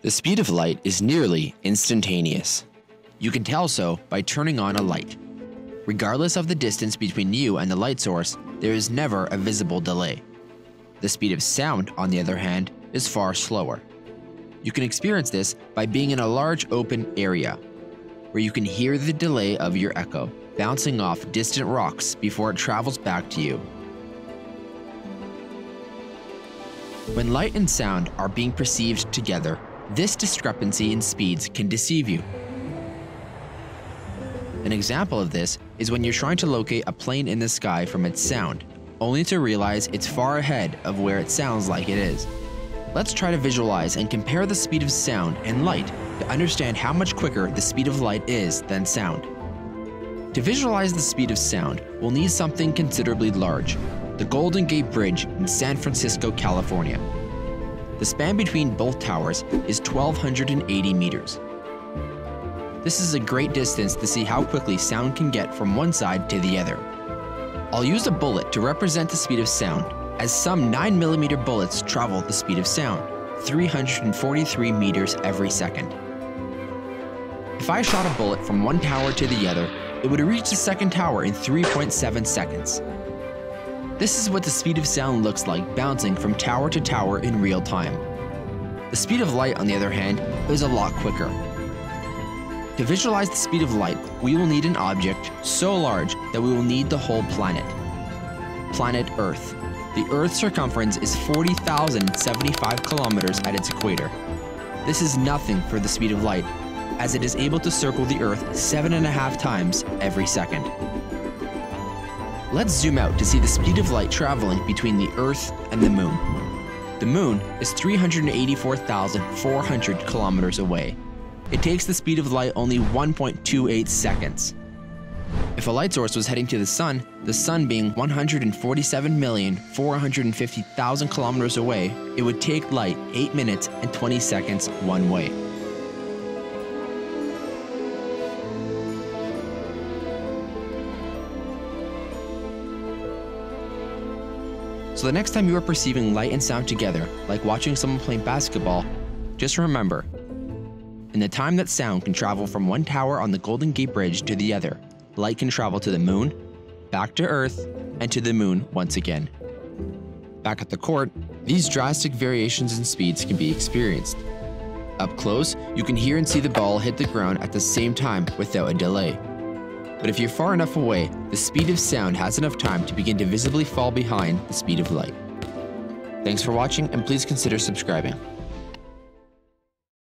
The speed of light is nearly instantaneous. You can tell so by turning on a light. Regardless of the distance between you and the light source, there is never a visible delay. The speed of sound, on the other hand, is far slower. You can experience this by being in a large open area, where you can hear the delay of your echo bouncing off distant rocks before it travels back to you. When light and sound are being perceived together, this discrepancy in speeds can deceive you. An example of this is when you're trying to locate a plane in the sky from its sound, only to realize it's far ahead of where it sounds like it is. Let's try to visualize and compare the speed of sound and light to understand how much quicker the speed of light is than sound. To visualize the speed of sound, we'll need something considerably large, the Golden Gate Bridge in San Francisco, California. The span between both towers is 1,280 meters. This is a great distance to see how quickly sound can get from one side to the other. I'll use a bullet to represent the speed of sound, as some 9mm bullets travel the speed of sound, 343 meters every second. If I shot a bullet from one tower to the other, it would reach the second tower in 3.7 seconds. This is what the speed of sound looks like bouncing from tower to tower in real time. The speed of light, on the other hand, is a lot quicker. To visualize the speed of light, we will need an object so large that we will need the whole planet. Planet Earth. The Earth's circumference is 40,075 kilometers at its equator. This is nothing for the speed of light, as it is able to circle the Earth seven and a half times every second. Let's zoom out to see the speed of light traveling between the Earth and the Moon. The Moon is 384,400 kilometers away, it takes the speed of light only 1.28 seconds. If a light source was heading to the sun, the sun being 147,450,000 kilometers away, it would take light 8 minutes and 20 seconds one way. So the next time you are perceiving light and sound together, like watching someone playing basketball, just remember in the time that sound can travel from one tower on the Golden Gate Bridge to the other, light can travel to the moon, back to Earth, and to the moon once again. Back at the court, these drastic variations in speeds can be experienced. Up close, you can hear and see the ball hit the ground at the same time without a delay. But if you're far enough away, the speed of sound has enough time to begin to visibly fall behind the speed of light. Thanks for watching and please consider subscribing.